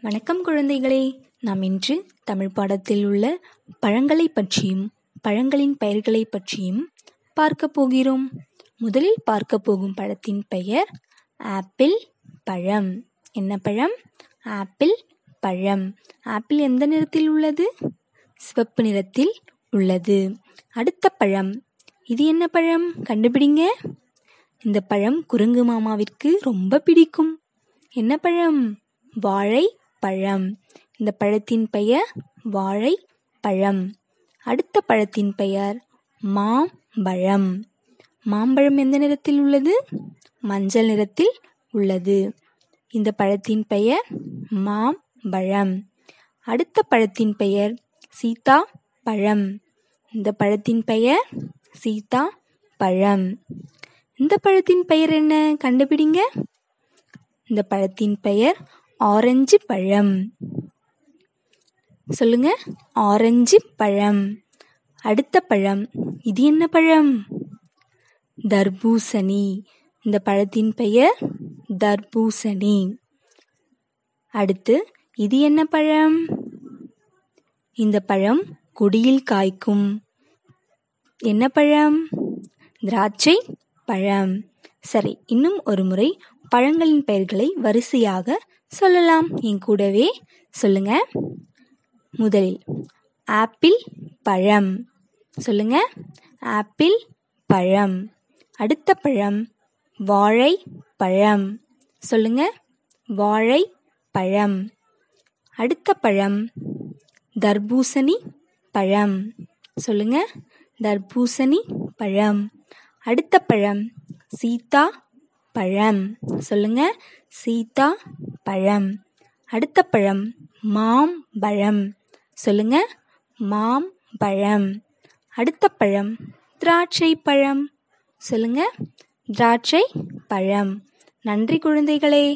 வணக்கம் குழந்தைகளே. நாம் இன்று தமிழ் பாடத்தில் உள்ள பழங்களை பற்றியும் பழங்களின் பெயர்களை பற்றியும் பார்க்க போகிறோம். முதலில் பார்க்க போகும் பழத்தின் பெயர் ஆப்பிள் பழம். என்ன பழம்? ஆப்பிள் பழம். ஆப்பிள் எந்த நிறத்தில் உள்ளது? சிவப்பு நிறத்தில் உள்ளது. அடுத்த பழம். இது என்ன பழம்? கண்டுபிடிங்க. இந்த பழம் குரங்கு மாமாவிற்கு ரொம்ப பிடிக்கும். என்ன பழம்? வாழை பழம். இந்த பழத்தின் பெயர் வாழை பழம் அடுத்த பழத்தின் பெயர் மாம்பழம். மாம்பழம் எந்த நிறத்தில் உள்ளது? மஞ்சள் நிறத்தில் உள்ளது. இந்த பழத்தின் பெயர் மாம்பழம். அடுத்த பழத்தின் பெயர் சீதா பழம் இந்த பழத்தின் பெயர் சீதா பழம் இந்த பழத்தின் பெயர் என்ன? கண்டுபிடிங்க. இந்த பழத்தின் பெயர் ஆரஞ்சு பழம். சொல்லுங்க. ஆரஞ்சு பழம். அடுத்த பழம். இது என்ன பழம்? தர்பூசணி. இந்த பழத்தின் பெயர் தர்பூசணி. அடுத்து இது என்ன பழம்? இந்த பழம் கொடியில் காய்க்கும். என்ன பழம்? திராட்சை பழம். சரி இன்னும் ஒரு முறை பழங்களின் பெயர்களை வரிசையாக சொல்லலாம். என் கூடவே சொல்லுங்க. முதலில் ஆப்பிள் பழம். சொல்லுங்க. ஆப்பிள் பழம். அடுத்த பழம் வாழை பழம். சொல்லுங்க. வாழை பழம். அடுத்த பழம் தர்பூசணி பழம். சொல்லுங்க. தர்பூசணி பழம். அடுத்த பழம் சீதா பழம். சொல்லுங்க. சீதா பழம். அடுத்த பழம். மாம் பழம். சொல்லுங்க. மாம் பழம். அடுத்த பழம். திராட்சை பழம். சொல்லுங்க. திராட்சை பழம். நன்றி குழந்தைகளே.